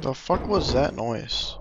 The fuck was that noise?